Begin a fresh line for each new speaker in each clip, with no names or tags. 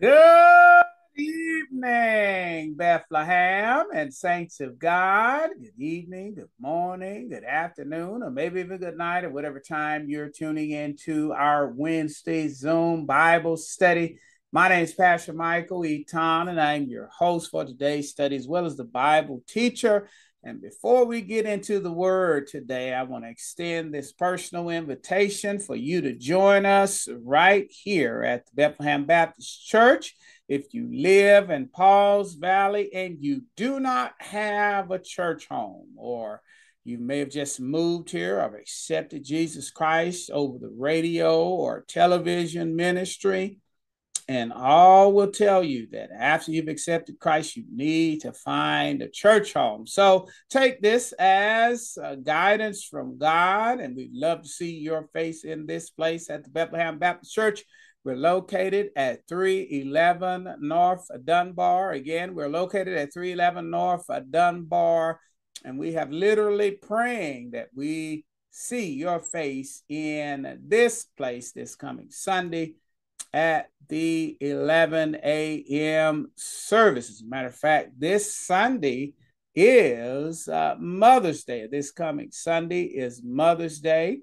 Good evening, Bethlehem and saints of God. Good evening, good morning, good afternoon, or maybe even good night, or whatever time you're tuning in to our Wednesday Zoom Bible study. My name is Pastor Michael Eaton, and I'm your host for today's study, as well as the Bible teacher. And before we get into the word today, I want to extend this personal invitation for you to join us right here at the Bethlehem Baptist Church. If you live in Pauls Valley and you do not have a church home, or you may have just moved here or accepted Jesus Christ over the radio or television ministry, and all will tell you that after you've accepted Christ, you need to find a church home. So take this as uh, guidance from God, and we'd love to see your face in this place at the Bethlehem Baptist Church. We're located at 311 North Dunbar. Again, we're located at 311 North Dunbar, and we have literally praying that we see your face in this place this coming Sunday at the 11 a.m. service. As a matter of fact, this Sunday is uh, Mother's Day. This coming Sunday is Mother's Day.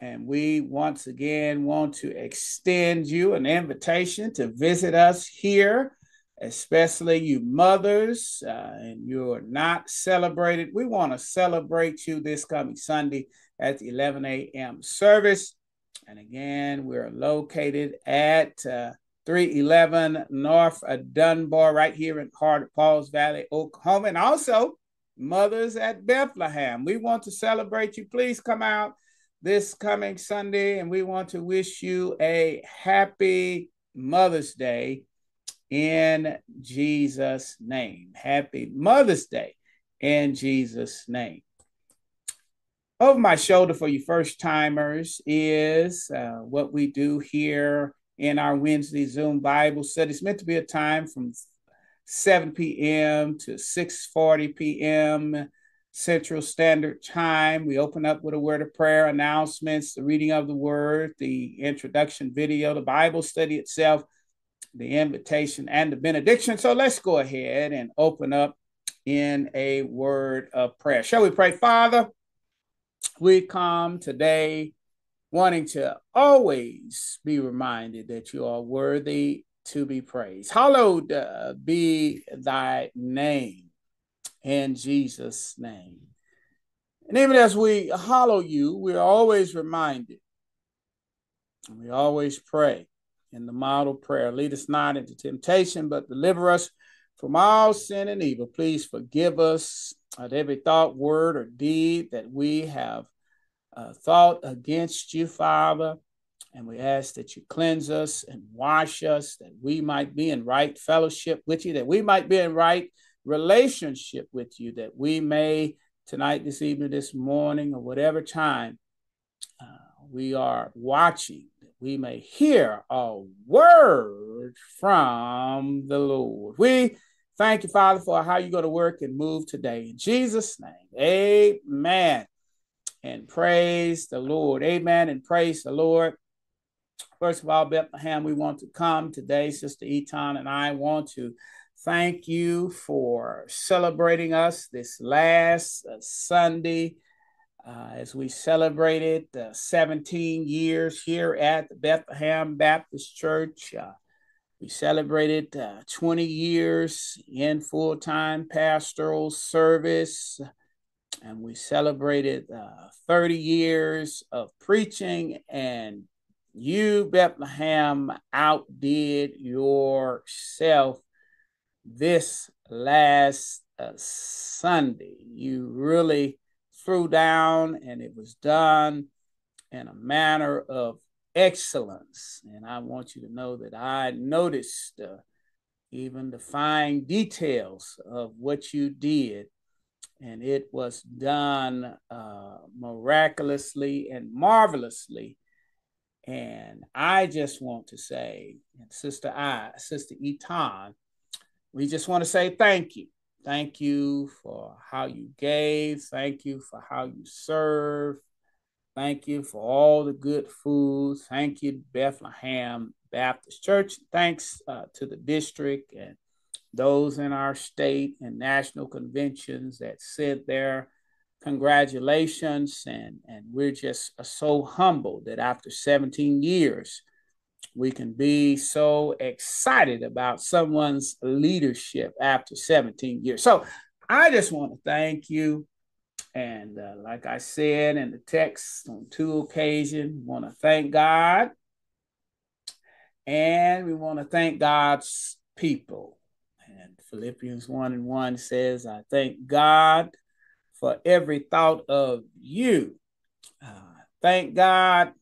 And we once again want to extend you an invitation to visit us here, especially you mothers, uh, and you're not celebrated. We want to celebrate you this coming Sunday at the 11 a.m. service. And again, we're located at uh, 311 North Dunbar, right here in of Pauls Valley, Oklahoma. And also, Mothers at Bethlehem. We want to celebrate you. Please come out this coming Sunday, and we want to wish you a happy Mother's Day in Jesus' name. Happy Mother's Day in Jesus' name over my shoulder for you first timers is uh, what we do here in our Wednesday Zoom Bible study. It's meant to be a time from 7 p.m. to 6:40 p.m. Central Standard Time. We open up with a word of prayer, announcements, the reading of the word, the introduction video, the Bible study itself, the invitation, and the benediction. So let's go ahead and open up in a word of prayer. Shall we pray, Father? We come today wanting to always be reminded that you are worthy to be praised. Hallowed uh, be thy name in Jesus' name. And even as we hallow you, we're always reminded, we always pray in the model prayer lead us not into temptation, but deliver us from all sin and evil. Please forgive us at every thought, word, or deed that we have uh, thought against you, Father. And we ask that you cleanse us and wash us, that we might be in right fellowship with you, that we might be in right relationship with you, that we may tonight, this evening, this morning, or whatever time uh, we are watching, that we may hear a word from the Lord. We Thank you, Father, for how you're going to work and move today. In Jesus' name, amen. And praise the Lord. Amen. And praise the Lord. First of all, Bethlehem, we want to come today. Sister Eaton and I want to thank you for celebrating us this last uh, Sunday uh, as we celebrated uh, 17 years here at the Bethlehem Baptist Church. Uh, we celebrated uh, 20 years in full time pastoral service, and we celebrated uh, 30 years of preaching. And you, Bethlehem, outdid yourself this last uh, Sunday. You really threw down, and it was done in a manner of excellence. And I want you to know that I noticed uh, even the fine details of what you did. And it was done uh, miraculously and marvelously. And I just want to say, and Sister I, Sister Eaton, we just want to say thank you. Thank you for how you gave. Thank you for how you serve. Thank you for all the good food. Thank you, Bethlehem Baptist Church. Thanks uh, to the district and those in our state and national conventions that said their congratulations. And, and we're just uh, so humbled that after 17 years, we can be so excited about someone's leadership after 17 years. So I just want to thank you. And uh, like I said in the text on two occasions, we want to thank God. And we want to thank God's people. And Philippians 1 and 1 says, I thank God for every thought of you. Uh, thank God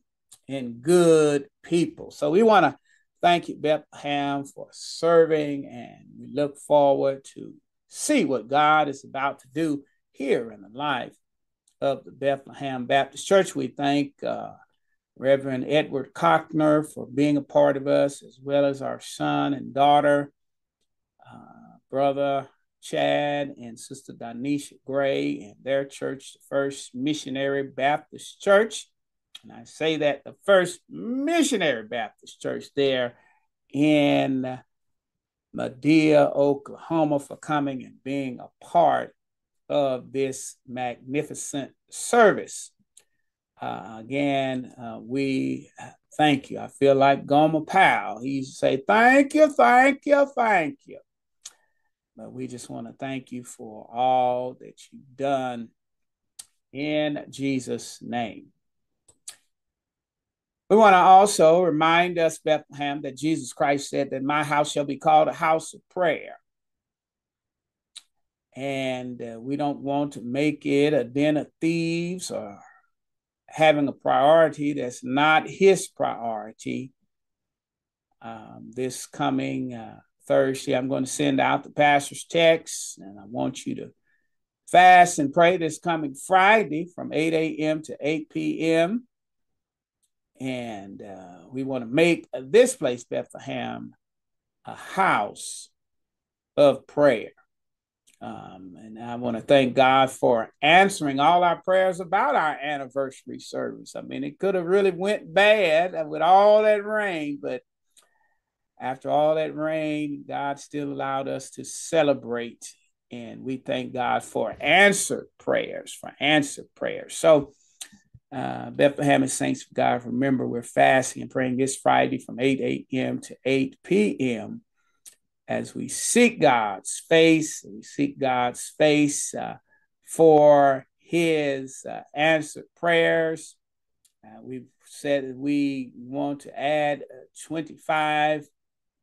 and good people. So we want to thank you, Bethlehem, for serving, and we look forward to see what God is about to do here in the life of the Bethlehem Baptist Church. We thank uh, Reverend Edward Cockner for being a part of us, as well as our son and daughter, uh, brother Chad and Sister Donisha Gray and their church, the First Missionary Baptist Church. And I say that the First Missionary Baptist Church there in Madea, Oklahoma, for coming and being a part of this magnificent service. Uh, again, uh, we thank you. I feel like Gomer Pyle. He used to say, Thank you, thank you, thank you. But we just want to thank you for all that you've done in Jesus' name. We want to also remind us, Bethlehem, that Jesus Christ said that my house shall be called a house of prayer. And uh, we don't want to make it a den of thieves or having a priority that's not his priority. Um, this coming uh, Thursday, I'm going to send out the pastor's text, and I want you to fast and pray this coming Friday from 8 a.m. to 8 p.m. And uh, we want to make this place, Bethlehem, a house of prayer. Um, and I want to thank God for answering all our prayers about our anniversary service. I mean, it could have really went bad with all that rain, but after all that rain, God still allowed us to celebrate. And we thank God for answered prayers, for answered prayers. So, uh, Bethlehem and Saints of God, remember we're fasting and praying this Friday from 8 a.m. to 8 p.m. as we seek God's face, we seek God's face uh, for His uh, answered prayers. Uh, we've said that we want to add uh, 25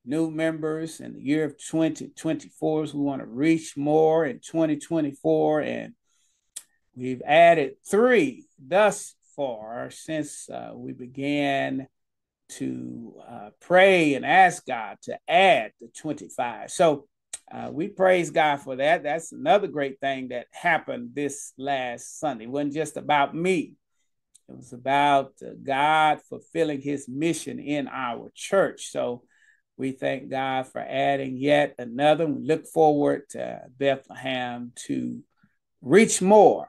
new members in the year of 2024. we want to reach more in 2024. And we've added three thus far since uh, we began to uh, pray and ask God to add the 25. So uh, we praise God for that. That's another great thing that happened this last Sunday. It wasn't just about me. It was about uh, God fulfilling his mission in our church. So we thank God for adding yet another. We look forward to Bethlehem to reach more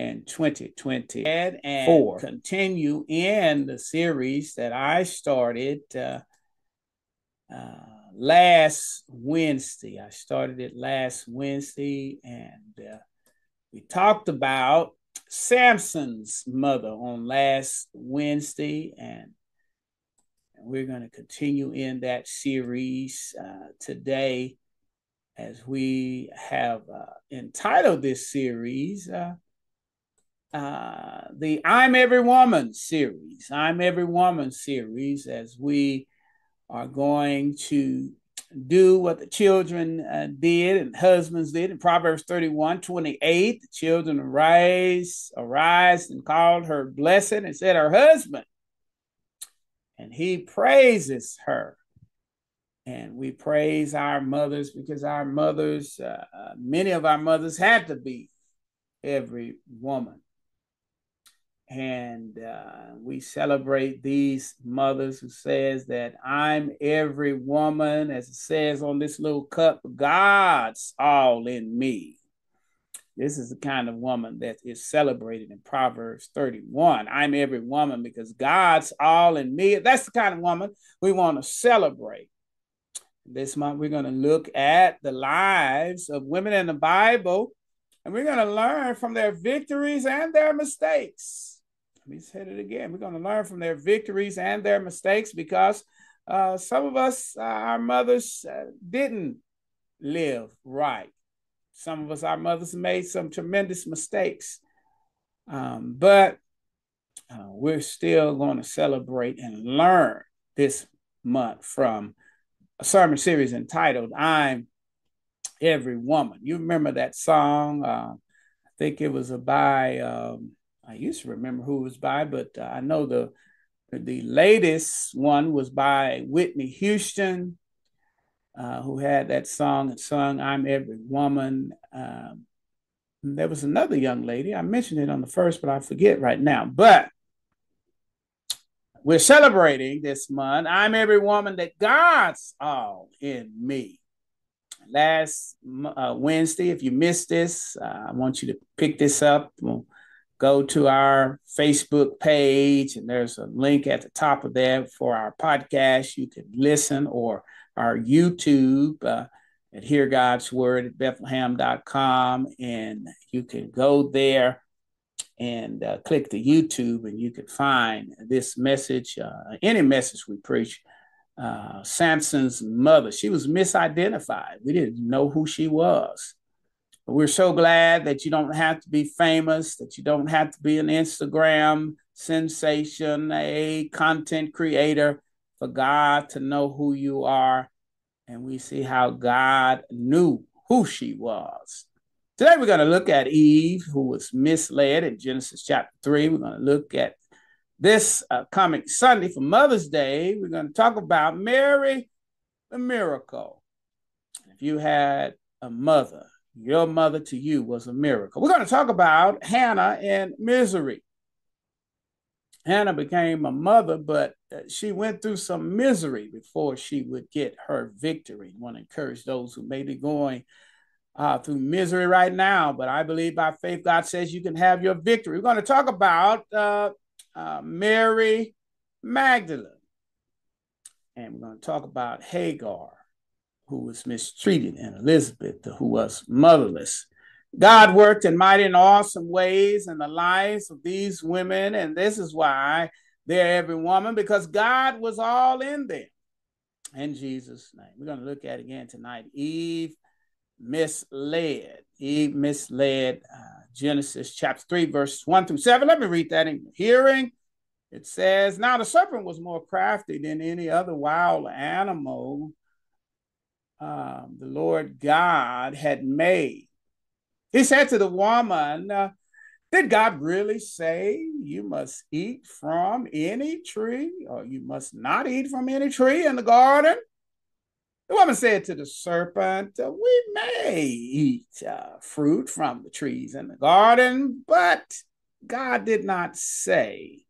in 2020 and four. continue in the series that I started uh, uh, last Wednesday. I started it last Wednesday, and uh, we talked about Samson's mother on last Wednesday, and we're going to continue in that series uh, today as we have uh, entitled this series uh, the I'm Every Woman series. I'm Every Woman series as we are going to do what the children uh, did and husbands did in Proverbs 31 28. The children arise, arise and called her blessed and said, Her husband and he praises her. And we praise our mothers because our mothers, uh, uh, many of our mothers had to be every woman. And uh, we celebrate these mothers who says that I'm every woman, as it says on this little cup, God's all in me. This is the kind of woman that is celebrated in Proverbs 31. I'm every woman because God's all in me. That's the kind of woman we want to celebrate. This month, we're going to look at the lives of women in the Bible, and we're going to learn from their victories and their mistakes. Let me say it again. We're going to learn from their victories and their mistakes because uh, some of us, uh, our mothers, uh, didn't live right. Some of us, our mothers, made some tremendous mistakes. Um, but uh, we're still going to celebrate and learn this month from a sermon series entitled I'm Every Woman. You remember that song? Uh, I think it was by, um, I used to remember who was by, but uh, I know the the latest one was by Whitney Houston uh, who had that song and sung I'm Every Woman. Um, there was another young lady. I mentioned it on the first, but I forget right now. But we're celebrating this month. I'm every woman that God's all in me. Last uh, Wednesday, if you missed this, uh, I want you to pick this up. We'll go to our Facebook page, and there's a link at the top of there for our podcast. You can listen or our YouTube uh, at Hear God's Word at Bethlehem.com. And you can go there and uh, click the YouTube, and you can find this message, uh, any message we preach. Uh, Samson's mother, she was misidentified. We didn't know who she was. We're so glad that you don't have to be famous, that you don't have to be an Instagram sensation, a content creator for God to know who you are. And we see how God knew who she was. Today we're going to look at Eve, who was misled in Genesis chapter 3. We're going to look at this uh, coming Sunday for Mother's Day. We're going to talk about Mary, the miracle. If you had a mother, your mother to you was a miracle. We're going to talk about Hannah in misery. Hannah became a mother, but uh, she went through some misery before she would get her victory. I want to encourage those who may be going uh, through misery right now, but I believe by faith, God says you can have your victory. We're going to talk about uh, uh, Mary Magdalene, and we're going to talk about Hagar, who was mistreated, and Elizabeth, who was motherless. God worked in mighty and awesome ways in the lives of these women, and this is why they're every woman, because God was all in them. In Jesus' name. We're going to look at again tonight. Eve misled. Eve misled uh, Genesis chapter 3, verse 1 through 7. Let me read that in hearing. It says, Now the serpent was more crafty than any other wild animal um, the Lord God had made. He said to the woman, uh, Did God really say you must eat from any tree, or you must not eat from any tree in the garden? The woman said to the serpent, We may eat uh, fruit from the trees in the garden, but God did not say,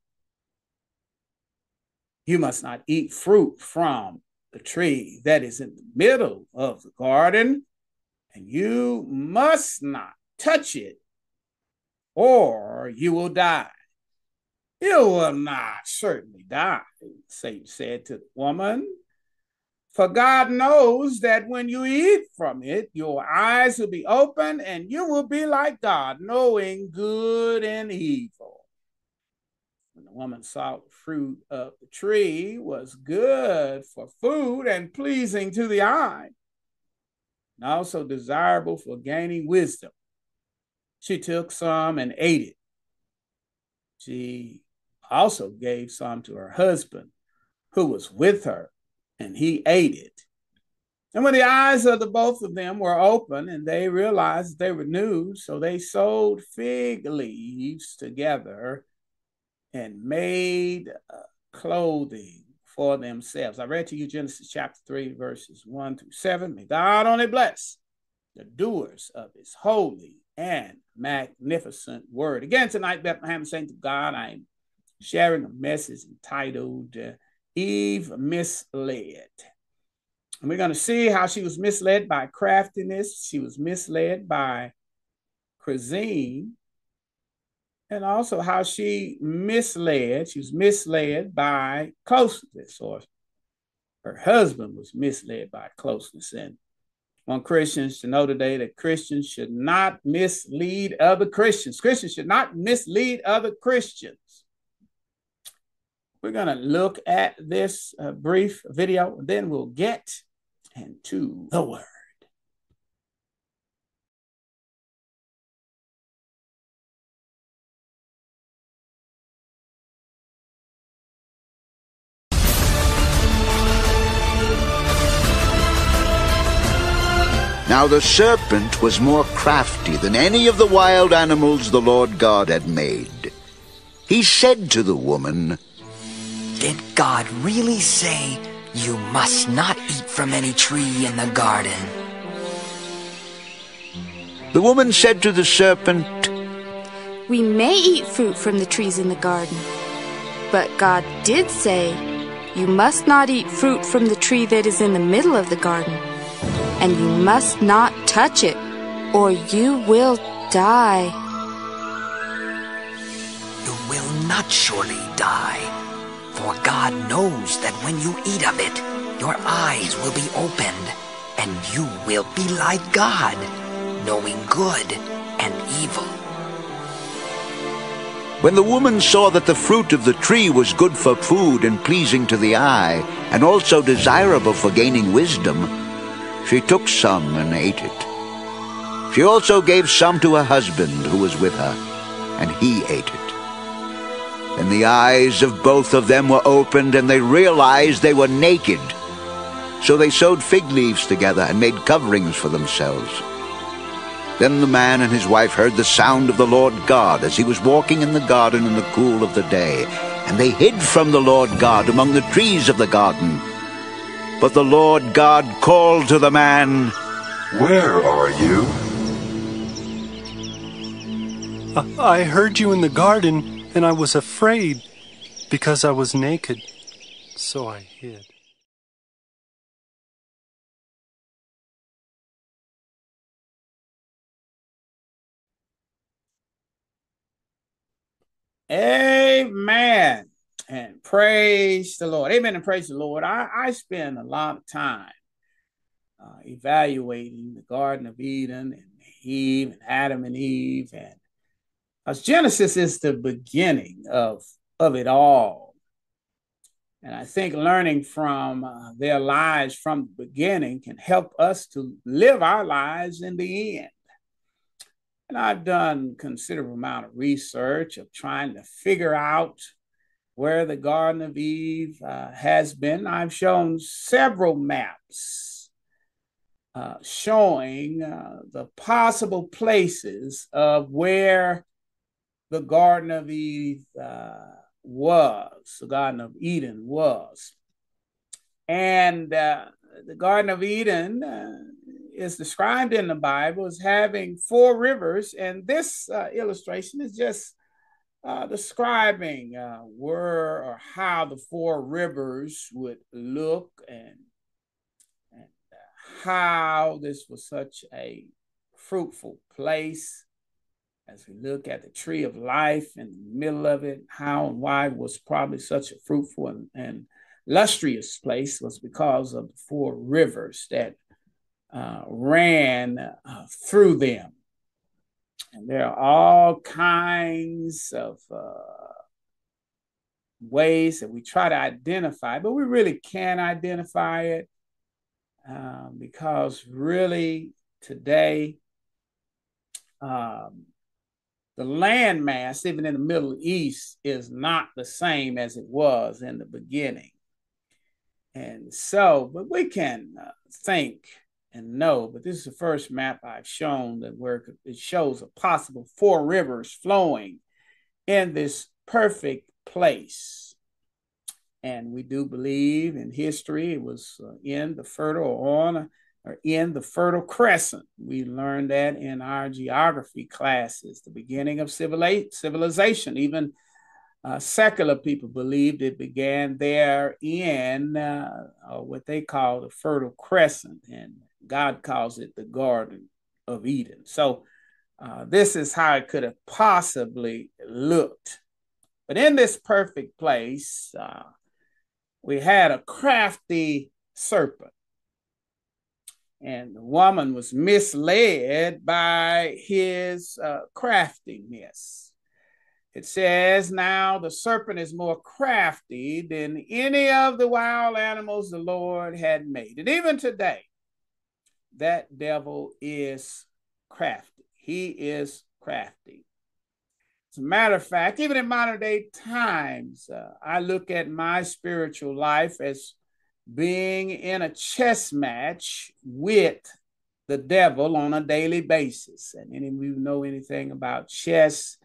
You must not eat fruit from the tree that is in the middle of the garden and you must not touch it, or you will die. You will not certainly die, Satan said to the woman. For God knows that when you eat from it, your eyes will be open and you will be like God, knowing good and evil. The woman saw the fruit of the tree was good for food and pleasing to the eye, and also desirable for gaining wisdom. She took some and ate it. She also gave some to her husband who was with her, and he ate it. And when the eyes of the both of them were open and they realized they were new, so they sewed fig leaves together and made uh, clothing for themselves. I read to you Genesis chapter 3, verses 1 through 7. May God only bless the doers of his holy and magnificent word. Again, tonight, Bethlehem Saint of God, I'm sharing a message entitled uh, Eve Misled. And we're going to see how she was misled by craftiness, she was misled by cuisine, and also how she misled, she was misled by closeness, or her husband was misled by closeness. And want Christians to know today that Christians should not mislead other Christians. Christians should not mislead other Christians. We're going to look at this uh, brief video, then we'll get into the word.
Now the serpent was more crafty than any of the wild animals the Lord God had made. He said to the woman,
Did God really say you must not eat from any tree in the garden?
The woman said to the serpent,
We may eat fruit from the trees in the garden, but God did say, You must not eat fruit from the tree that is in the middle of the garden and you must not touch it, or you will die.
You will not surely die, for God knows that when you eat of it, your eyes will be opened, and you will be like God, knowing good and evil.
When the woman saw that the fruit of the tree was good for food and pleasing to the eye, and also desirable for gaining wisdom, she took some and ate it. She also gave some to her husband who was with her, and he ate it. Then the eyes of both of them were opened, and they realized they were naked. So they sewed fig leaves together and made coverings for themselves. Then the man and his wife heard the sound of the Lord God as he was walking in the garden in the cool of the day, and they hid from the Lord God among the trees of the garden. But the Lord God called to the man,
Where are you?
I heard you in the garden, and I was afraid because I was naked, so I hid.
Amen and praise the Lord. Amen and praise the Lord. I, I spend a lot of time uh, evaluating the Garden of Eden and Eve and Adam and Eve. And as Genesis is the beginning of, of it all. And I think learning from uh, their lives from the beginning can help us to live our lives in the end. And I've done considerable amount of research of trying to figure out where the Garden of Eve uh, has been. I've shown several maps uh, showing uh, the possible places of where the Garden of Eve uh, was, the Garden of Eden was. And uh, the Garden of Eden uh, is described in the Bible as having four rivers, and this illustration is just uh, describing uh, where or how the four rivers would look and, and uh, how this was such a fruitful place as we look at the tree of life in the middle of it, how and why was probably such a fruitful and, and lustrous place was because of the four rivers that uh, ran uh, through them. And there are all kinds of uh, ways that we try to identify, but we really can't identify it um, because really today, um, the landmass, even in the Middle East, is not the same as it was in the beginning. And so, but we can uh, think and no, but this is the first map I've shown that where it shows a possible four rivers flowing in this perfect place. And we do believe in history it was uh, in the fertile on or in the fertile crescent. We learned that in our geography classes, the beginning of civilization. Even uh, secular people believed it began there in uh, what they call the fertile crescent and God calls it the Garden of Eden. So uh, this is how it could have possibly looked. But in this perfect place, uh, we had a crafty serpent. And the woman was misled by his uh, craftiness. It says, Now the serpent is more crafty than any of the wild animals the Lord had made. And even today, that devil is crafty. He is crafty. As a matter of fact, even in modern day times, uh, I look at my spiritual life as being in a chess match with the devil on a daily basis. And any of you know anything about chess,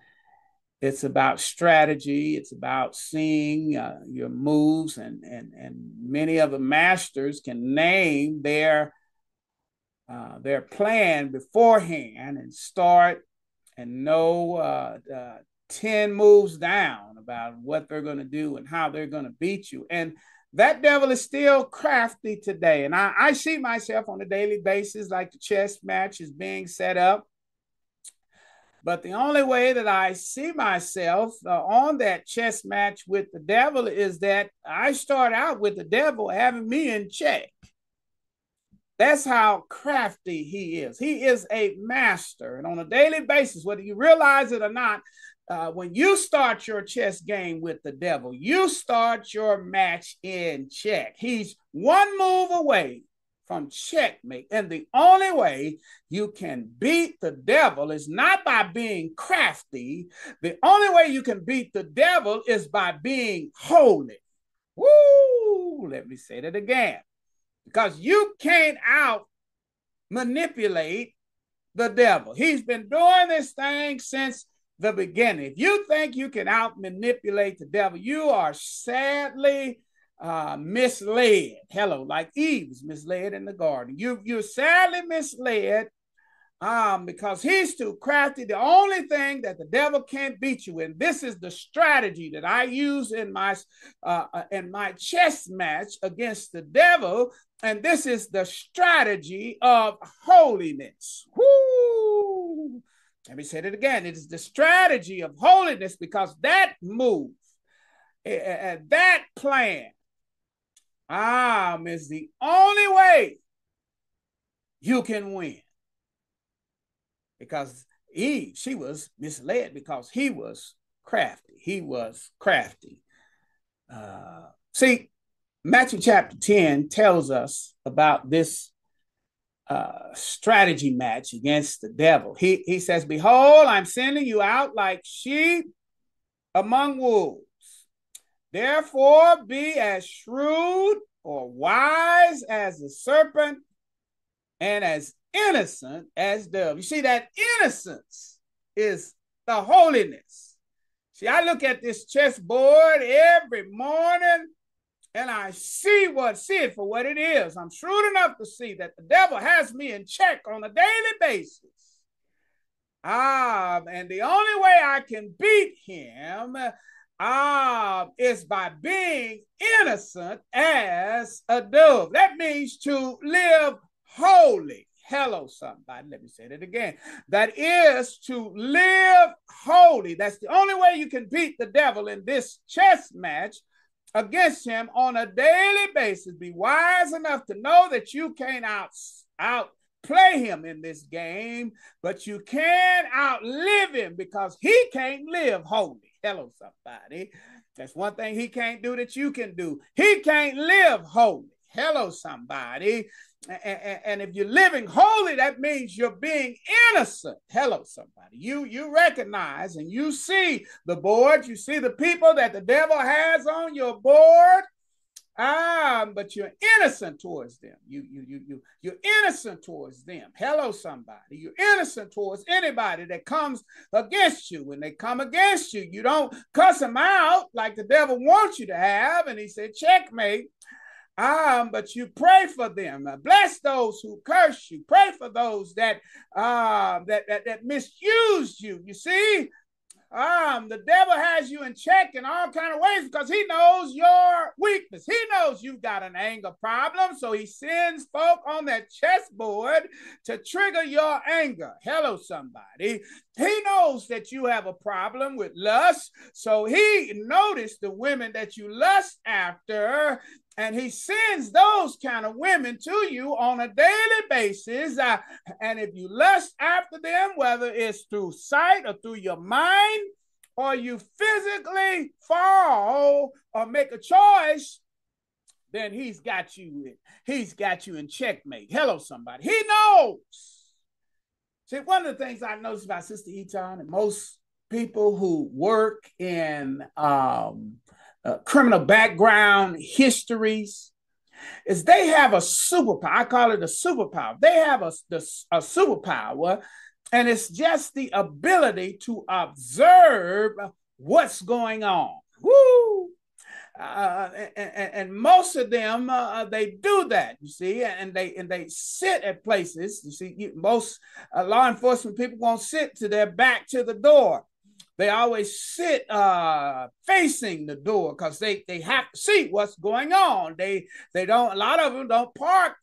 it's about strategy. It's about seeing uh, your moves, and and and many of the masters can name their uh, their plan beforehand and start and know uh, uh, ten moves down about what they're going to do and how they're going to beat you. And that devil is still crafty today. And I, I see myself on a daily basis like the chess match is being set up but the only way that I see myself uh, on that chess match with the devil is that I start out with the devil having me in check. That's how crafty he is. He is a master. And on a daily basis, whether you realize it or not, uh, when you start your chess game with the devil, you start your match in check. He's one move away from checkmate. And the only way you can beat the devil is not by being crafty. The only way you can beat the devil is by being holy. Woo! Let me say that again. Because you can't out manipulate the devil. He's been doing this thing since the beginning. If you think you can out manipulate the devil, you are sadly uh, misled. Hello, like Eve was misled in the garden. You you're sadly misled um, because he's too crafty. The only thing that the devil can't beat you in. This is the strategy that I use in my uh, uh, in my chess match against the devil, and this is the strategy of holiness. Woo! Let me say it again. It is the strategy of holiness because that move, uh, that plan, um, is the only way you can win. Because Eve, she was misled because he was crafty. He was crafty. Uh, see, Matthew chapter 10 tells us about this uh, strategy match against the devil. He, he says, Behold, I'm sending you out like sheep among wolves. Therefore, be as shrewd or wise as the serpent and as innocent as dove. You see, that innocence is the holiness. See, I look at this chessboard every morning and I see what see it for what it is. I'm shrewd enough to see that the devil has me in check on a daily basis. Ah, and the only way I can beat him uh, is by being innocent as a dove. That means to live holy. Hello, somebody. Let me say that again. That is to live holy. That's the only way you can beat the devil in this chess match against him on a daily basis. Be wise enough to know that you can't out, outplay him in this game, but you can outlive him because he can't live holy. Hello, somebody. That's one thing he can't do that you can do. He can't live holy. Hello, somebody. And, if you're living holy, that means you're being innocent. Hello, somebody. You you recognize and you see the board, you see the people that the devil has on your board, Ah, but you're innocent towards them. You, you, you, you, you're innocent towards them. Hello, somebody. You're innocent towards anybody that comes against you. When they come against you, you don't cuss them out like the devil wants you to have. And he said, checkmate. Um, but you pray for them. Bless those who curse you. Pray for those that uh, that, that that misused you. You see, um, the devil has you in check in all kind of ways because he knows your weakness. He knows you've got an anger problem, so he sends folk on that chessboard to trigger your anger. Hello, somebody. He knows that you have a problem with lust, so he noticed the women that you lust after and he sends those kind of women to you on a daily basis. Uh, and if you lust after them, whether it's through sight or through your mind, or you physically fall or make a choice, then he's got you. in. He's got you in checkmate. Hello, somebody. He knows. See, one of the things I noticed about Sister Eaton and most people who work in um, uh, criminal background histories is they have a superpower. I call it a superpower. They have a, a superpower, and it's just the ability to observe what's going on. Woo! Uh, and, and, most of them uh, they do that you see and they and they sit at places you see you, most uh, law enforcement people won't sit to their back to the door they always sit uh, facing the door because they, they have to see what's going on. They they don't a lot of them don't park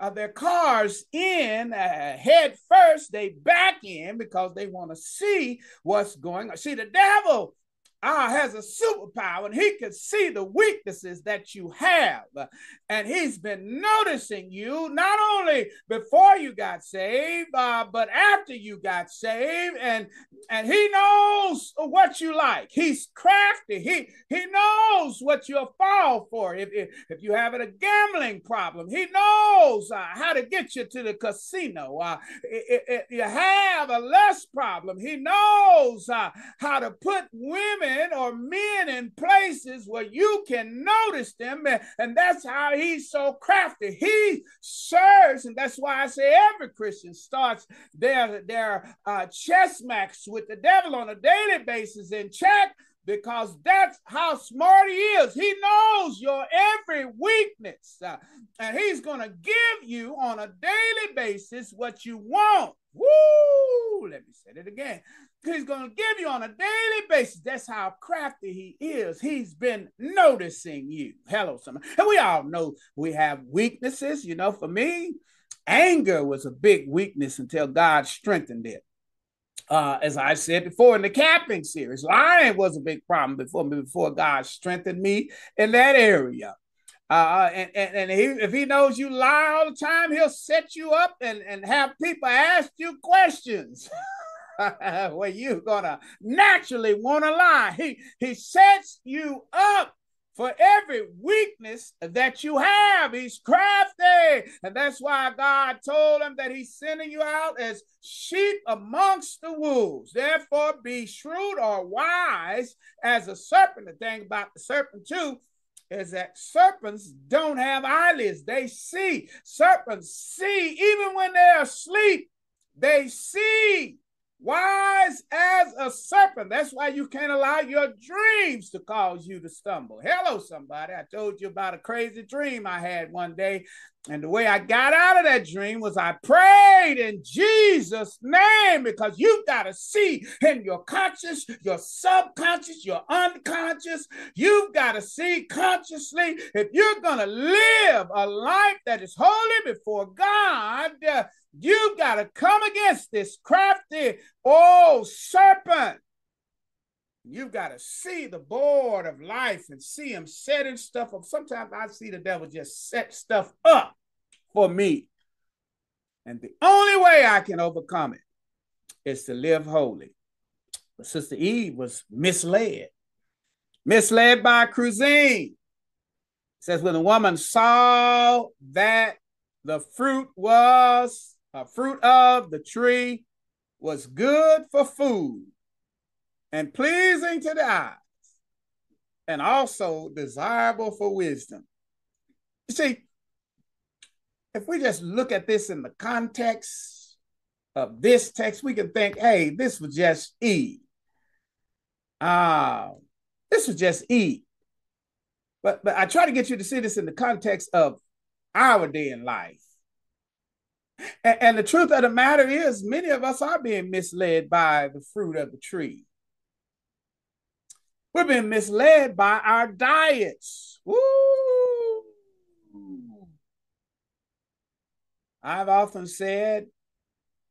uh, their cars in uh, head first. They back in because they want to see what's going on. See, the devil Ah, has a superpower and he can see the weaknesses that you have. And he's been noticing you not only before you got saved, uh, but after you got saved. And, and he knows what you like. He's crafty. He, he knows what you'll fall for. If, if, if you have a gambling problem, he knows uh, how to get you to the casino. Uh, if, if you have a lust problem, he knows uh, how to put women women or men in places where you can notice them. And that's how he's so crafty. He serves, and that's why I say every Christian starts their, their uh, chess match with the devil on a daily basis in check because that's how smart he is. He knows your every weakness, uh, and he's going to give you on a daily basis what you want. Woo! Let me say it again. He's going to give you on a daily basis. That's how crafty he is. He's been noticing you. Hello, someone. And we all know we have weaknesses. You know, for me, anger was a big weakness until God strengthened it. Uh, as I said before in the camping series, lying was a big problem before me, before God strengthened me in that area. Uh, and and, and he, if he knows you lie all the time, he'll set you up and, and have people ask you questions. where you're gonna naturally want to lie. He he sets you up for every weakness that you have. He's crafty. And that's why God told him that he's sending you out as sheep amongst the wolves. Therefore, be shrewd or wise as a serpent. The thing about the serpent, too, is that serpents don't have eyelids. They see. Serpents see even when they're asleep. They see wise as a serpent. That's why you can't allow your dreams to cause you to stumble. Hello, somebody. I told you about a crazy dream I had one day. And the way I got out of that dream was I prayed in Jesus' name because you've got to see in your conscious, your subconscious, your unconscious. You've got to see consciously if you're going to live a life that is holy before God. Uh, you got to come against this crafty old serpent. You've got to see the board of life and see him setting stuff up. Sometimes I see the devil just set stuff up for me. And the only way I can overcome it is to live holy. But Sister Eve was misled, misled by Cruzine. It says, when the woman saw that the fruit was a fruit of the tree was good for food and pleasing to the eyes and also desirable for wisdom. You see, if we just look at this in the context of this text, we can think, hey, this was just Eve. Uh, this was just Eve. But, but I try to get you to see this in the context of our day in life. And, and the truth of the matter is, many of us are being misled by the fruit of the tree. We're being misled by our diets. Woo! I've often said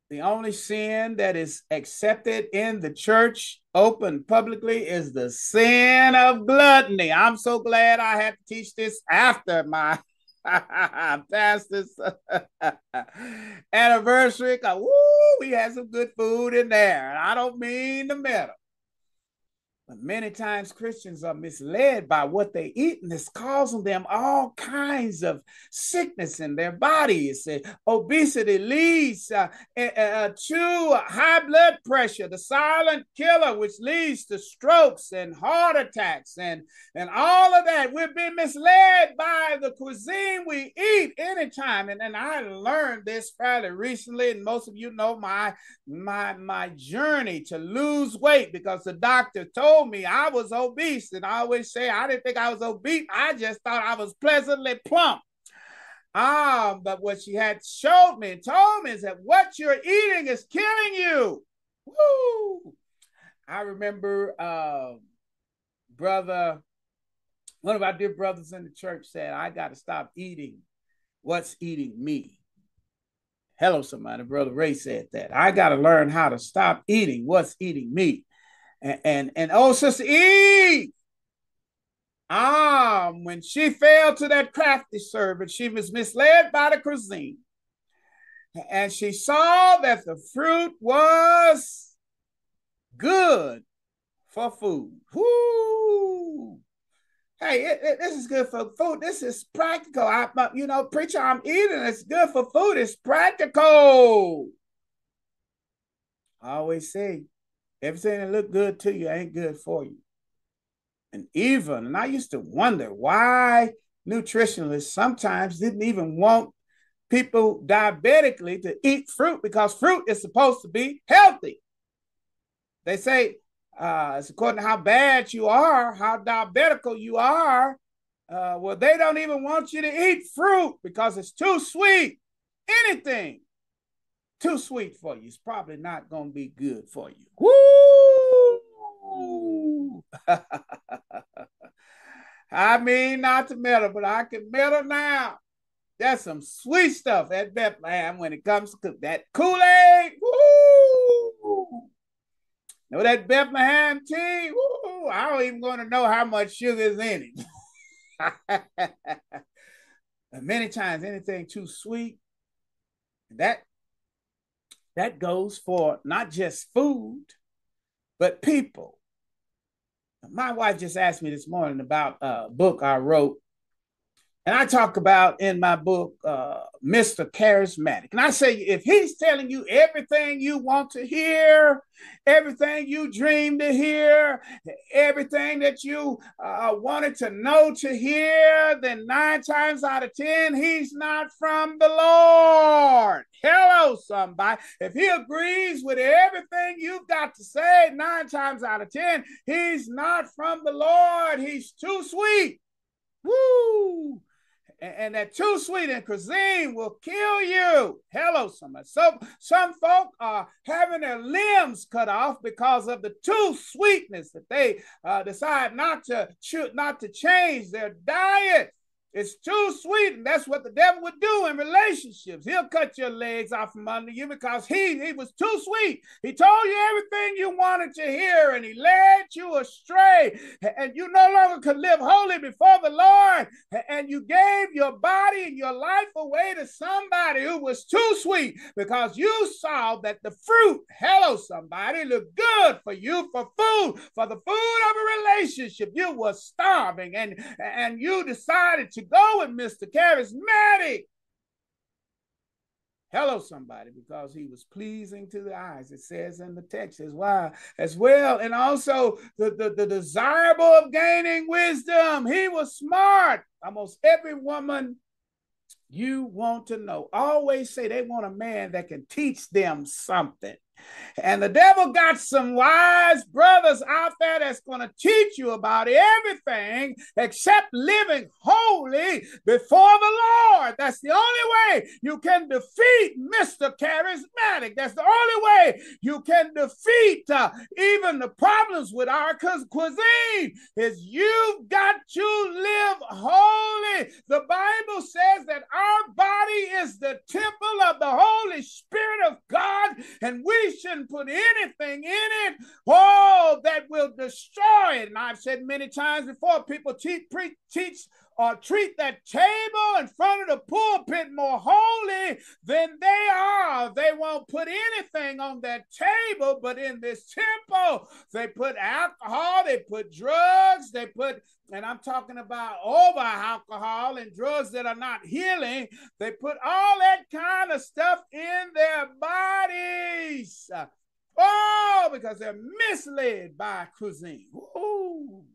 the only sin that is accepted in the church open publicly is the sin of gluttony. I'm so glad I had to teach this after my pastor's anniversary. Woo, we had some good food in there. And I don't mean the metal. But many times Christians are misled by what they eat, and it's causing them all kinds of sickness in their bodies. Obesity leads uh, uh, to high blood pressure, the silent killer, which leads to strokes and heart attacks and, and all of that. We're being misled by the cuisine we eat anytime. And, and I learned this fairly recently, and most of you know my, my, my journey to lose weight because the doctor told told me I was obese, and I always say I didn't think I was obese. I just thought I was pleasantly plump. Um, but what she had showed me and told me is that what you're eating is killing you. Woo! I remember uh, brother, one of our dear brothers in the church said, I got to stop eating what's eating me. Hello, somebody. Brother Ray said that. I got to learn how to stop eating what's eating me. And, and, and oh, Sister Eve, ah, when she fell to that crafty servant, she was misled by the cuisine. And she saw that the fruit was good for food. Woo! Hey, it, it, this is good for food. This is practical. I, you know, preacher, I'm eating. It's good for food. It's practical. I always say, Everything that look good to you ain't good for you. And even, and I used to wonder why nutritionists sometimes didn't even want people diabetically to eat fruit because fruit is supposed to be healthy. They say uh, it's according to how bad you are, how diabetical you are. Uh, well, they don't even want you to eat fruit because it's too sweet. Anything too sweet for you. It's probably not going to be good for you. Woo! I mean, not to meddle, but I can meddle now. That's some sweet stuff at Bethlehem when it comes to that Kool-Aid. Woo! Know that Bethlehem tea? Woo! I don't even want to know how much sugar is in it. many times anything too sweet, that that goes for not just food, but people. My wife just asked me this morning about a book I wrote and I talk about in my book, uh, Mr. Charismatic. And I say, if he's telling you everything you want to hear, everything you dream to hear, everything that you uh, wanted to know to hear, then nine times out of 10, he's not from the Lord. Hello, somebody. If he agrees with everything you've got to say, nine times out of 10, he's not from the Lord. He's too sweet. Woo! And, and that too sweet and cuisine will kill you. Hello, somebody. So some folk are having their limbs cut off because of the too sweetness that they uh, decide not to not to change their diet. It's too sweet, and that's what the devil would do in relationships. He'll cut your legs off from under you because he, he was too sweet. He told you everything you wanted to hear, and he led you astray, and you no longer could live holy before the Lord, and you gave your body and your life away to somebody who was too sweet because you saw that the fruit, hello, somebody, looked good for you for food, for the food of a relationship. You were starving, and, and you decided to go with Mr. Charismatic. Hello, somebody, because he was pleasing to the eyes. It says in the text as well, as well, and also the, the, the desirable of gaining wisdom. He was smart. Almost every woman you want to know always say they want a man that can teach them something. And the devil got some wise brothers out there that's going to teach you about everything except living holy before the Lord. That's the only way you can defeat Mr. Charismatic. That's the only way you can defeat uh, even the problems with our cuisine is you've got to live holy. The Bible says that our body is the temple of the Holy Spirit of God, and we shouldn't put anything in it, oh, that will destroy it. And I've said many times before, people teach, pre- teach or treat that table in front of the pulpit more holy than they are. They won't put anything on that table, but in this temple, they put alcohol, they put drugs, they put, and I'm talking about over alcohol and drugs that are not healing. They put all that kind of stuff in their bodies. Oh, because they're misled by cuisine. Ooh,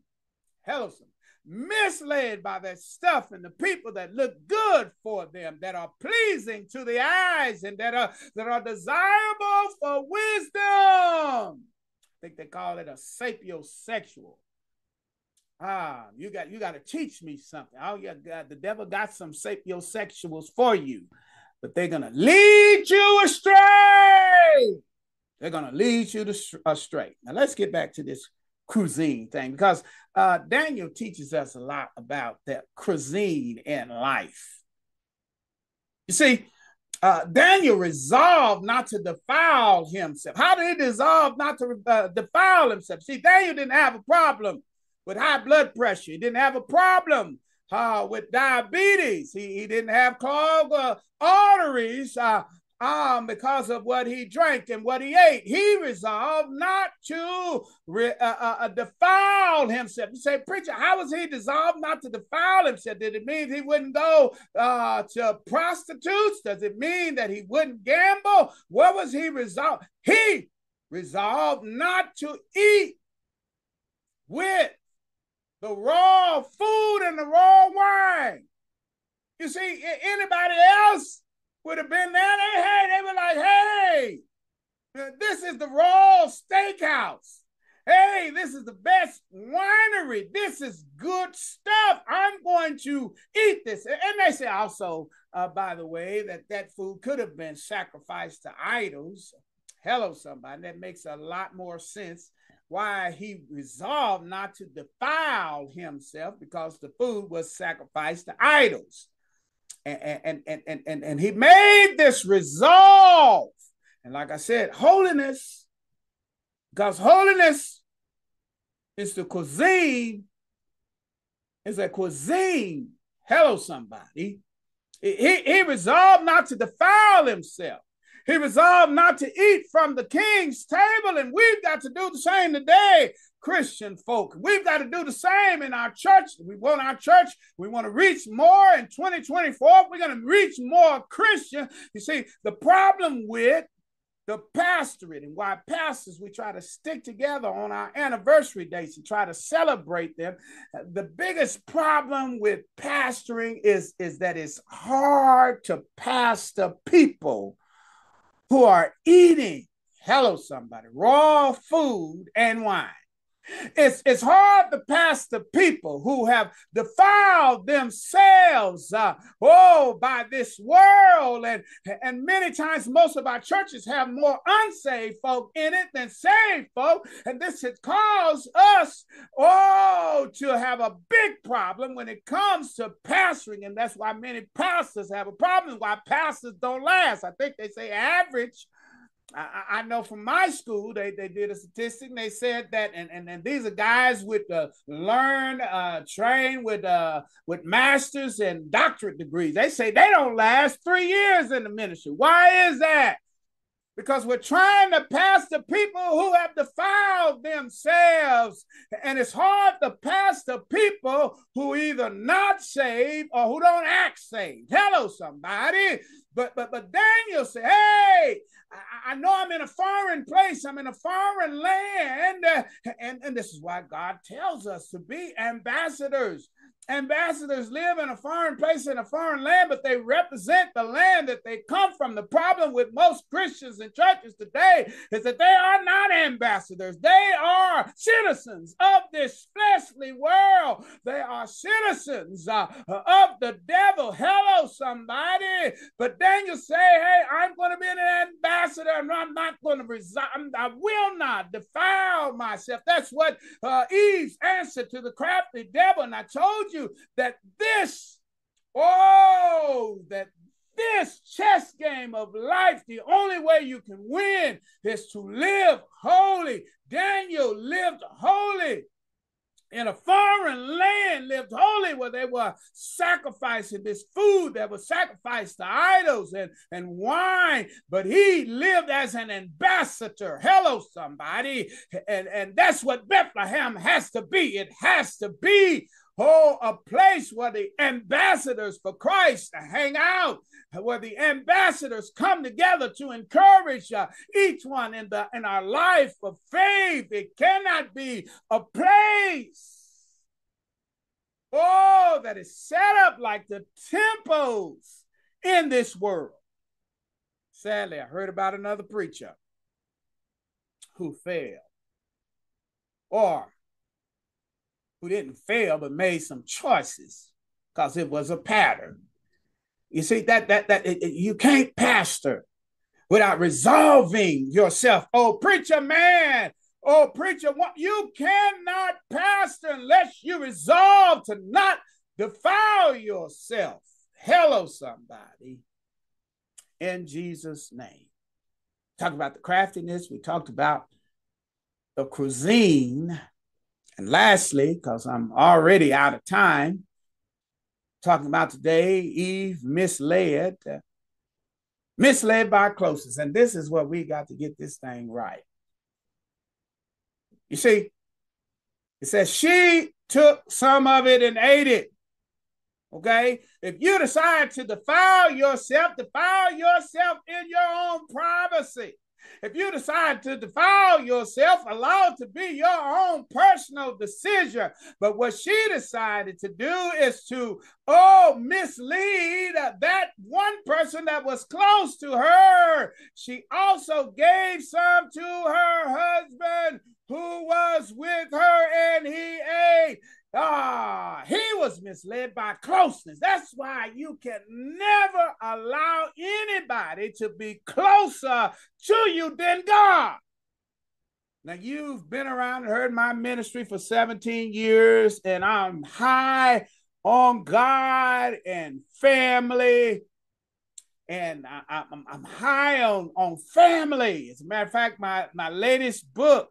hello, misled by that stuff and the people that look good for them, that are pleasing to the eyes and that are that are desirable for wisdom. I think they call it a sapiosexual. Ah, you got you got to teach me something. Oh, yeah, God, the devil got some sapiosexuals for you, but they're gonna lead you astray. They're gonna lead you to, astray. Now let's get back to this cuisine thing because uh, Daniel teaches us a lot about that cuisine in life. You see, uh, Daniel resolved not to defile himself. How did he resolve not to uh, defile himself? See, Daniel didn't have a problem with high blood pressure. He didn't have a problem uh, with diabetes. He, he didn't have clogged uh, arteries. Um, because of what he drank and what he ate. He resolved not to re, uh, uh, uh, defile himself. You say, preacher, how was he resolved not to defile himself? Did it mean he wouldn't go uh, to prostitutes? Does it mean that he wouldn't gamble? What was he resolved? He resolved not to eat with the raw food and the raw wine. You see, anybody else would have been there. They, hey, they were like, hey, this is the Raw Steakhouse. Hey, this is the best winery. This is good stuff. I'm going to eat this. And they say also, uh, by the way, that that food could have been sacrificed to idols. Hello, somebody. That makes a lot more sense why he resolved not to defile himself because the food was sacrificed to idols and, and, and, and, and he made this resolve. And like I said, holiness, God's holiness is the cuisine, is a cuisine. Hello, somebody. He, he resolved not to defile himself. He resolved not to eat from the king's table, and we've got to do the same today. Christian folk. We've got to do the same in our church. We want our church, we want to reach more in 2024. We're going to reach more Christians. You see, the problem with the pastorate and why pastors we try to stick together on our anniversary dates and try to celebrate them the biggest problem with pastoring is is that it's hard to pastor people who are eating. Hello somebody. Raw food and wine it's, it's hard to pass the people who have defiled themselves, uh, oh, by this world. And, and many times, most of our churches have more unsaved folk in it than saved folk. And this has caused us, oh, to have a big problem when it comes to pastoring. And that's why many pastors have a problem, why pastors don't last. I think they say average I, I, know from my school they, they did a statistic and they said that and, and, and these are guys with uh, learn uh, train with uh, with masters and doctorate degrees. They say they don't last three years in the ministry. Why is that because we're trying to pass the people who have defiled themselves. And it's hard to pass the people who either not saved or who don't act saved. Hello somebody. But but but Daniel said, "Hey, I, know I'm in a foreign place. I'm in a foreign land, and and this is why God tells us to be ambassadors ambassadors live in a foreign place in a foreign land, but they represent the land that they come from. The problem with most Christians and churches today is that they are not ambassadors. They are citizens of this fleshly world. They are citizens uh, of the devil. Hello, somebody. But Daniel say, hey, I'm going to be an ambassador and I'm not going to resign. I will not defile myself. That's what uh, Eve's answer to the crafty devil. And I told you you that this, oh, that this chess game of life, the only way you can win is to live holy. Daniel lived holy in a foreign land, lived holy where they were sacrificing this food that was sacrificed to idols and, and wine, but he lived as an ambassador. Hello, somebody. And, and that's what Bethlehem has to be. It has to be Oh, a place where the ambassadors for Christ hang out, where the ambassadors come together to encourage uh, each one in the in our life of faith. It cannot be a place. Oh, that is set up like the temples in this world. Sadly, I heard about another preacher who failed or who didn't fail but made some choices because it was a pattern. You see that that that it, it, you can't pastor without resolving yourself. Oh, preacher man, oh preacher, what you cannot pastor unless you resolve to not defile yourself. Hello, somebody. In Jesus' name. Talk about the craftiness. We talked about the cuisine and lastly, because I'm already out of time, talking about today, Eve misled, uh, misled by closeness. And this is what we got to get this thing right. You see, it says she took some of it and ate it. Okay. If you decide to defile yourself, defile yourself in your own privacy. If you decide to defile yourself, allow it to be your own personal decision. But what she decided to do is to, oh, mislead that one person that was close to her. She also gave some to her husband who was with her and he ate. Ah, he was misled by closeness. That's why you can never allow anybody to be closer to you than God. Now, you've been around and heard my ministry for 17 years, and I'm high on God and family. And I, am high on, on family. As a matter of fact, my, my latest book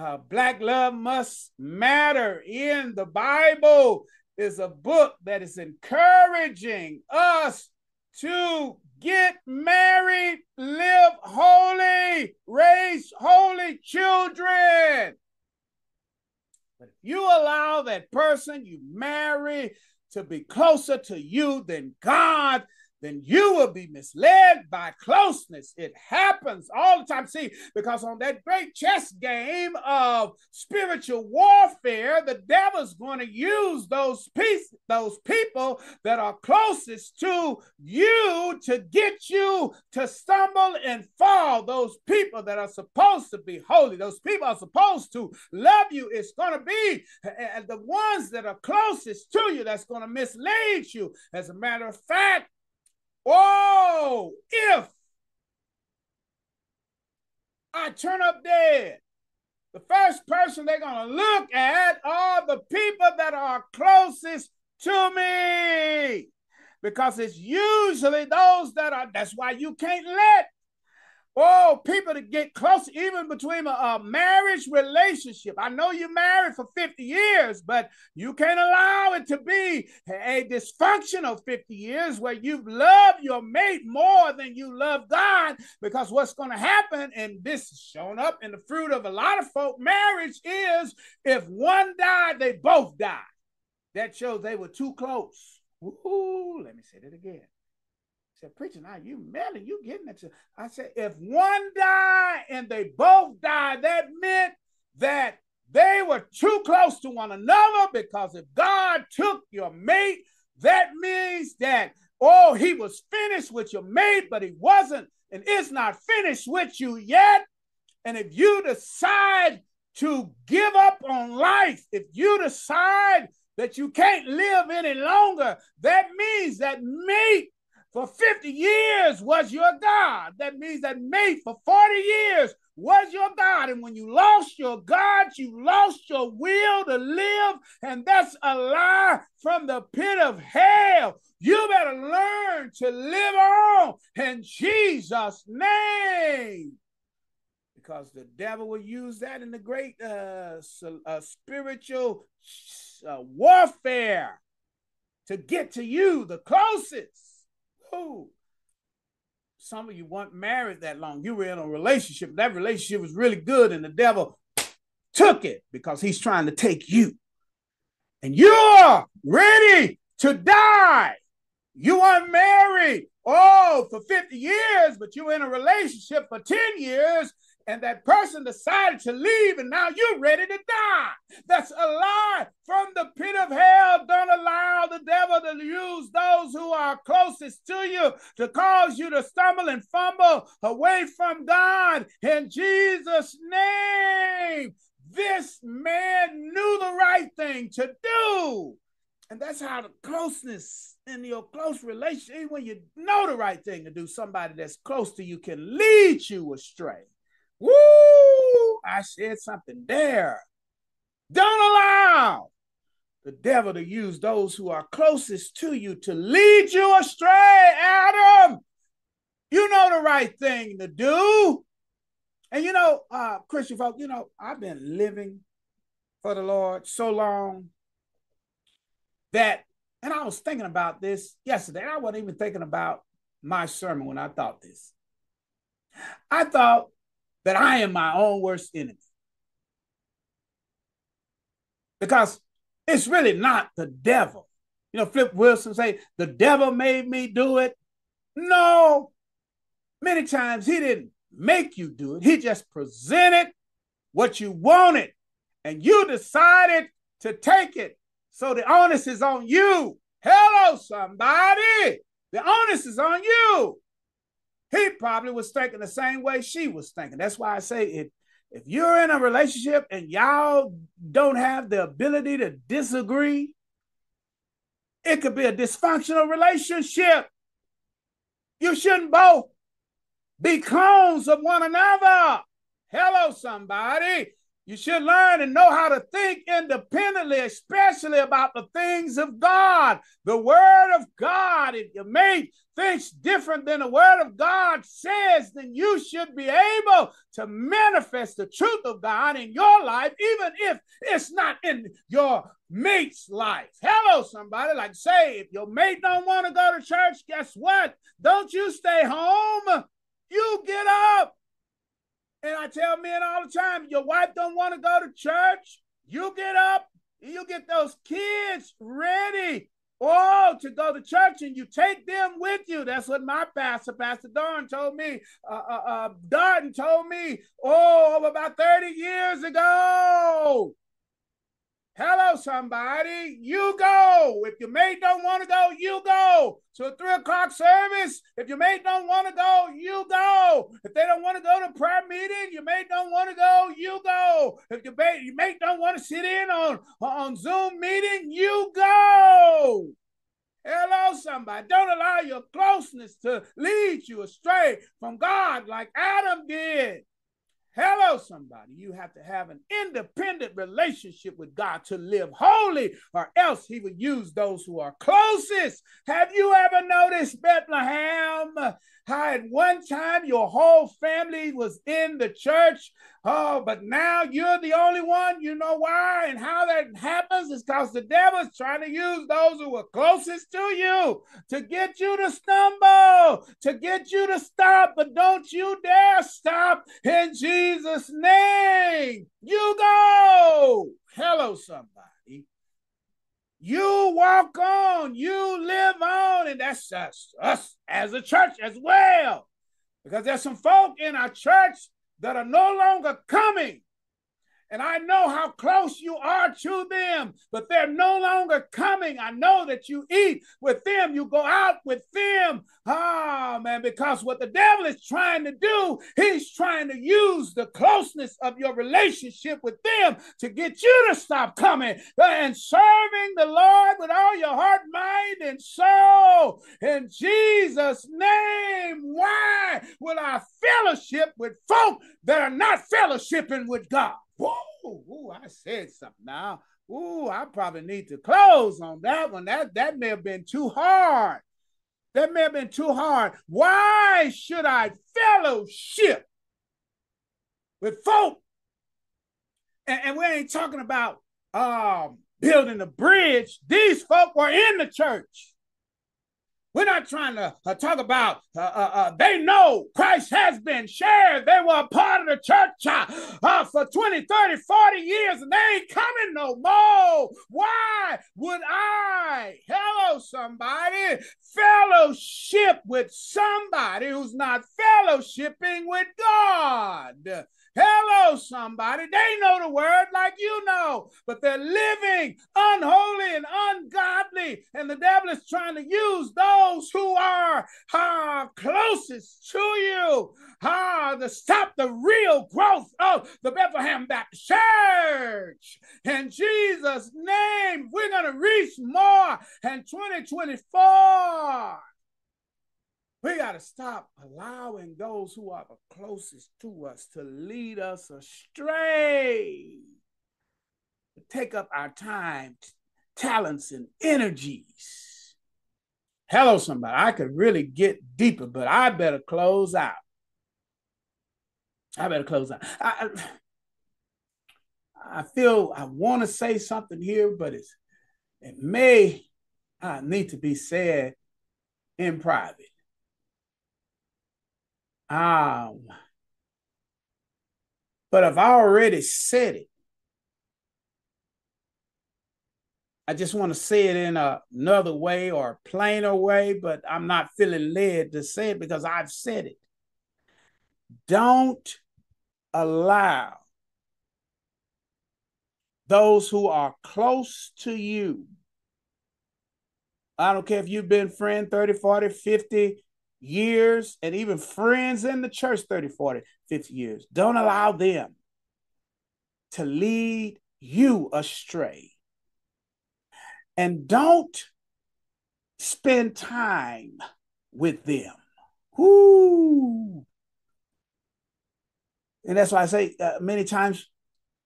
uh, Black Love Must Matter in the Bible is a book that is encouraging us to get married, live holy, raise holy children. But if you allow that person you marry to be closer to you than God, then you will be misled by closeness. It happens all the time. See, because on that great chess game of spiritual warfare, the devil's going to use those piece, those people that are closest to you to get you to stumble and fall. Those people that are supposed to be holy, those people are supposed to love you. It's going to be the ones that are closest to you that's going to mislead you. As a matter of fact, Oh, if I turn up dead, the first person they're going to look at are the people that are closest to me. Because it's usually those that are, that's why you can't let Oh, people to get close, even between a, a, marriage relationship. I know you're married for 50 years, but you can't allow it to be a dysfunctional 50 years where you've loved your mate more than you love God. Because what's going to happen, and this is shown up in the fruit of a lot of folk marriage, is if one died, they both died. That shows they were too close. Ooh, let me say that again. Said, Preacher, now you meddling, you getting it. I said, if one died and they both died, that meant that they were too close to one another because if God took your mate, that means that, oh, he was finished with your mate, but he wasn't and is not finished with you yet. And if you decide to give up on life, if you decide that you can't live any longer, that means that mate for 50 years was your God. That means that mate for 40 years was your God. And when you lost your God, you lost your will to live. And that's a lie from the pit of hell. You better learn to live on in Jesus' name. Because the devil will use that in the great uh, uh, spiritual uh, warfare to get to you the closest. Ooh. Some of you weren't married that long. You were in a relationship. That relationship was really good, and the devil took it because he's trying to take you. And you're ready to die. You weren't married, oh, for 50 years, but you were in a relationship for 10 years, and that person decided to leave and now you're ready to die. That's a lie from the pit of hell. Don't allow the devil to use those who are closest to you to cause you to stumble and fumble away from God in Jesus' name. This man knew the right thing to do. And that's how the closeness in your close relationship, when you know the right thing to do, somebody that's close to you can lead you astray. Woo! I said something there. Don't allow the devil to use those who are closest to you to lead you astray, Adam. You know the right thing to do. And you know, uh, Christian folk, you know, I've been living for the Lord so long that, and I was thinking about this yesterday. I wasn't even thinking about my sermon when I thought this. I thought that I am my own worst enemy. Because it's really not the devil. You know, Flip Wilson say, the devil made me do it. No, many times he didn't make you do it. He just presented what you wanted and you decided to take it. So the onus is on you. Hello, somebody. The onus is on you. He probably was thinking the same way she was thinking. That's why I say if if you're in a relationship and y'all don't have the ability to disagree, it could be a dysfunctional relationship. You shouldn't both be clones of one another. Hello, somebody. You should learn and know how to think independently, especially about the things of God, the Word of God. If your mate thinks different than the Word of God says, then you should be able to manifest the truth of God in your life, even if it's not in your mate's life. Hello, somebody. Like, say, if your mate don't want to go to church, guess what? Don't you stay home. You get up and I tell men all the time, your wife don't want to go to church. You get up, you get those kids ready. Oh, to go to church and you take them with you. That's what my pastor, Pastor Darn, told me. Uh, uh, uh, Darden told me, oh, about 30 years ago. Hello, somebody. You go. If your mate don't want to go, you go. To a three o'clock service. If your mate don't want to go, you go. If they don't want to go to prayer meeting, your mate don't want to go, you go. If your mate, your mate don't want to sit in on, on Zoom meeting, you go. Hello, somebody. Don't allow your closeness to lead you astray from God like Adam did. Hello, somebody. You have to have an independent relationship with God to live holy, or else He would use those who are closest. Have you ever noticed Bethlehem? How at one time your whole family was in the church, oh, but now you're the only one. You know why? And how that happens is because the devil's trying to use those who are closest to you to get you to stumble, to get you to stop. But don't you dare stop in Jesus' name. You go. Hello, somebody. You walk on, you live on, and that's us, us as a church as well. Because there's some folk in our church that are no longer coming and I know how close you are to them, but they're no longer coming. I know that you eat with them, you go out with them. Ah, oh, man, because what the devil is trying to do, he's trying to use the closeness of your relationship with them to get you to stop coming and serving the Lord with all your heart, mind, and soul. In Jesus' name, why will I fellowship with folk that are not fellowshipping with God? Whoa, ooh, I said something now. Ooh, I probably need to close on that one. That that may have been too hard. That may have been too hard. Why should I fellowship with folk? And, and we ain't talking about um, building a bridge. These folk were in the church. We're not trying to uh, talk about, uh, uh, uh, they know Christ has been shared. They were a part of the church uh, uh, for 20, 30, 40 years, and they ain't coming no more. Why would I, hello, somebody, fellowship with somebody who's not fellowshipping with God? Hello, somebody. They know the word like you know, but they're living unholy and ungodly. And the devil is trying to use those who are uh, closest to you uh, to stop the real growth of the Bethlehem Baptist Church. In Jesus' name, we're going to reach more in 2024. We got to stop allowing those who are the closest to us to lead us astray, to take up our time, talents, and energies. Hello, somebody. I could really get deeper, but I better close out. I better close out. I, I feel I want to say something here, but it's it may uh, need to be said in private. Um, but I've already said it. I just want to say it in a, another way or a plainer way, but I'm not feeling led to say it because I've said it. Don't allow those who are close to you. I don't care if you've been friend 30, 40, 50, years and even friends in the church 30, 40, 50 years. Don't allow them to lead you astray. And don't spend time with them. Whoo! And that's why I say uh, many times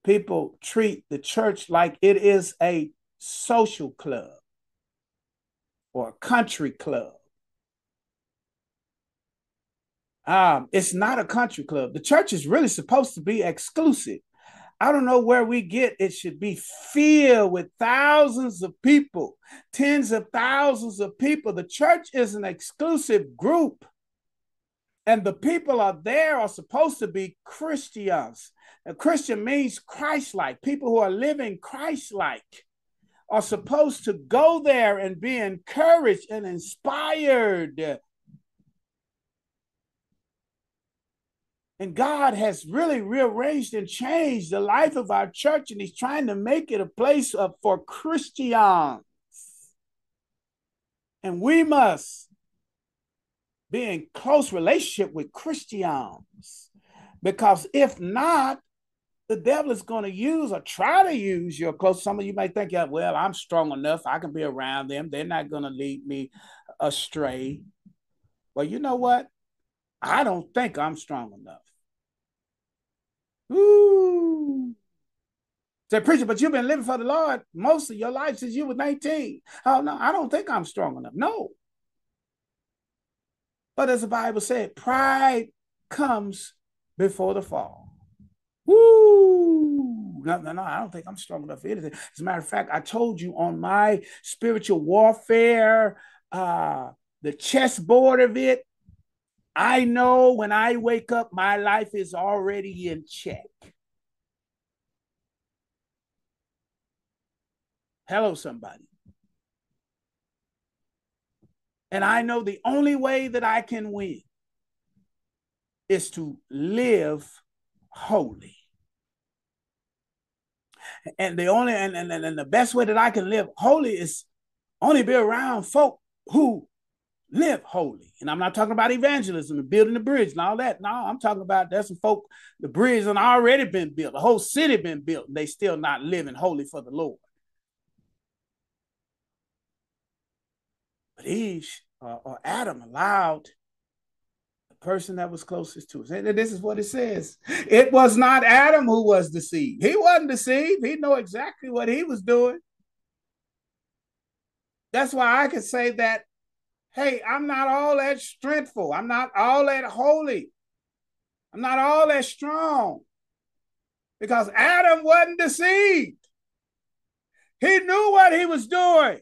people treat the church like it is a social club or a country club Um, it's not a country club. The church is really supposed to be exclusive. I don't know where we get it should be filled with thousands of people, tens of thousands of people. The church is an exclusive group. And the people are there are supposed to be Christians. A Christian means Christ like. People who are living Christ like are supposed to go there and be encouraged and inspired And God has really rearranged and changed the life of our church, and He's trying to make it a place of, for Christians. And we must be in close relationship with Christians. Because if not, the devil is going to use or try to use your close. Some of you may think, yeah, well, I'm strong enough. I can be around them. They're not going to lead me astray. Well, you know what? I don't think I'm strong enough. Ooh. Say, preacher, but you've been living for the Lord most of your life since you were 19. Oh, no, I don't think I'm strong enough. No. But as the Bible said, pride comes before the fall. Woo! No, no, no, I don't think I'm strong enough for anything. As a matter of fact, I told you on my spiritual warfare, uh, the chessboard of it, I know when I wake up, my life is already in check. Hello, somebody. And I know the only way that I can win is to live holy. And the only and, and, and the best way that I can live holy is only be around folk who live holy. And I'm not talking about evangelism and building the bridge and all that. No, I'm talking about there's some folk, the bridge has already been built, the whole city been built, and they still not living holy for the Lord. But Eve or Adam allowed the person that was closest to us. And this is what it says. It was not Adam who was deceived. He wasn't deceived. He knew exactly what he was doing. That's why I could say that hey, I'm not all that strengthful. I'm not all that holy. I'm not all that strong. Because Adam wasn't deceived. He knew what he was doing.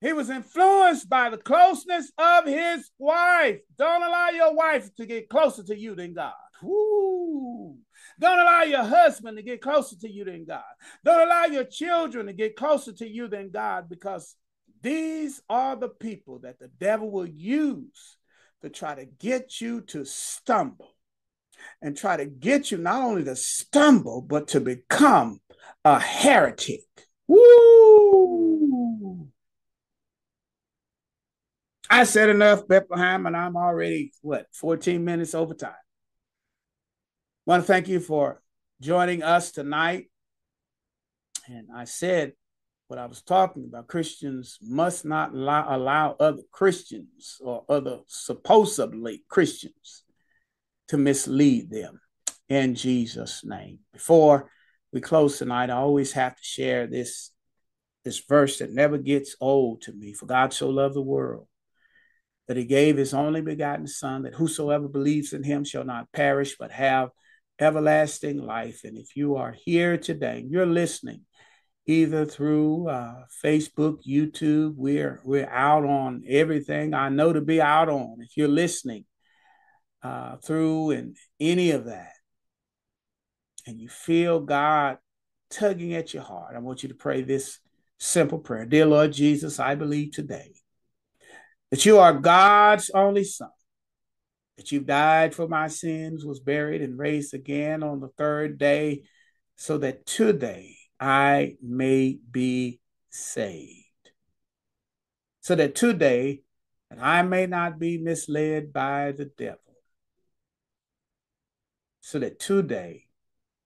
He was influenced by the closeness of his wife. Don't allow your wife to get closer to you than God. Woo. Don't allow your husband to get closer to you than God. Don't allow your children to get closer to you than God because these are the people that the devil will use to try to get you to stumble and try to get you not only to stumble, but to become a heretic. Woo! I said enough, Bethlehem, and I'm already, what, 14 minutes over time. I want to thank you for joining us tonight. And I said what I was talking about. Christians must not allow, allow other Christians or other supposedly Christians to mislead them in Jesus' name. Before we close tonight, I always have to share this, this verse that never gets old to me. For God so loved the world that he gave his only begotten Son, that whosoever believes in him shall not perish, but have everlasting life. And if you are here today, you're listening, either through uh, Facebook, YouTube. We're we're out on everything I know to be out on. If you're listening uh, through and any of that, and you feel God tugging at your heart, I want you to pray this simple prayer: Dear Lord Jesus, I believe today that you are God's only Son. That you died for my sins, was buried, and raised again on the third day, so that today I may be saved. So that today, that I may not be misled by the devil. So that today,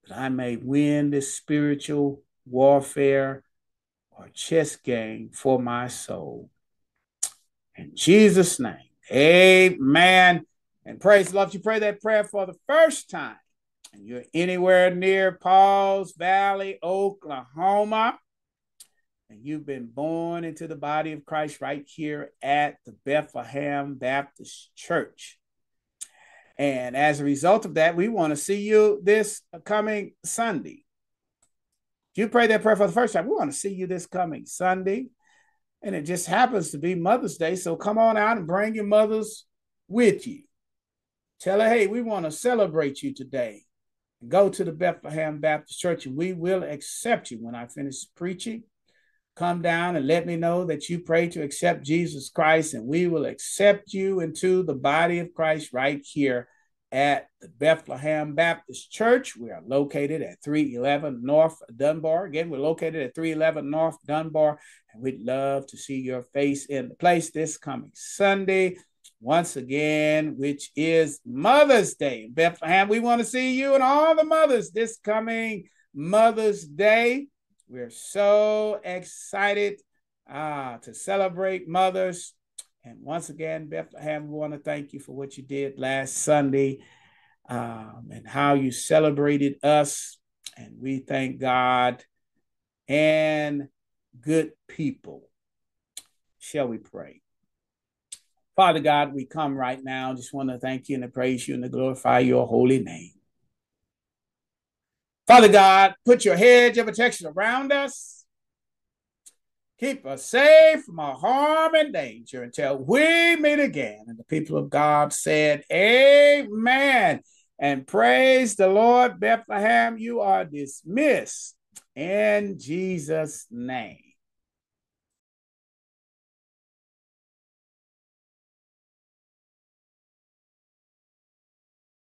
that I may win this spiritual warfare or chess game for my soul. In Jesus' name, amen. And praise the Lord. You pray that prayer for the first time you're anywhere near Pauls Valley, Oklahoma, and you've been born into the body of Christ right here at the Bethlehem Baptist Church. And as a result of that, we want to see you this coming Sunday. If you pray that prayer for the first time, we want to see you this coming Sunday. And it just happens to be Mother's Day. So come on out and bring your mothers with you. Tell her, hey, we want to celebrate you today go to the Bethlehem Baptist Church and we will accept you when I finish preaching. Come down and let me know that you pray to accept Jesus Christ, and we will accept you into the body of Christ right here at the Bethlehem Baptist Church. We are located at 311 North Dunbar. Again, we're located at 311 North Dunbar, and we'd love to see your face in the place this coming Sunday once again, which is Mother's Day. Bethlehem, we want to see you and all the mothers this coming Mother's Day. We're so excited uh, to celebrate mothers. And once again, Bethlehem, we want to thank you for what you did last Sunday um, and how you celebrated us. And we thank God and good people. Shall we pray? Father God, we come right now. Just want to thank you and to praise you and to glorify your holy name. Father God, put your hedge of protection around us. Keep us safe from harm and danger until we meet again. And the people of God said, Amen. And praise the Lord, Bethlehem. You are dismissed in Jesus' name.